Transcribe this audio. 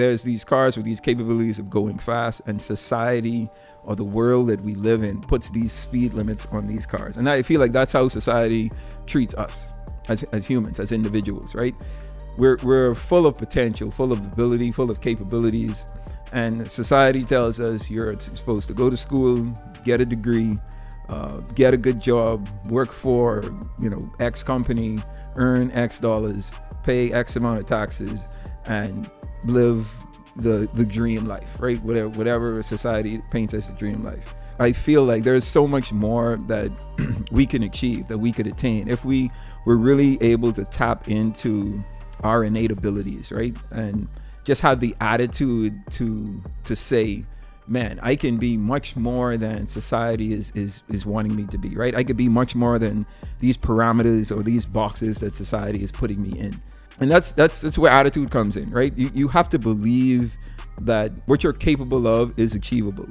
there's these cars with these capabilities of going fast, and society or the world that we live in puts these speed limits on these cars. And I feel like that's how society treats us as, as humans, as individuals, right? We're, we're full of potential, full of ability, full of capabilities. And society tells us you're supposed to go to school, get a degree, uh, get a good job, work for, you know, X company, earn X dollars, pay X amount of taxes, and live the the dream life, right? Whatever whatever society paints as a dream life. I feel like there's so much more that we can achieve, that we could attain if we were really able to tap into our innate abilities, right? And just have the attitude to to say, man, I can be much more than society is is is wanting me to be, right? I could be much more than these parameters or these boxes that society is putting me in and that's that's that's where attitude comes in right? You, you have to believe that what you're capable of is achievable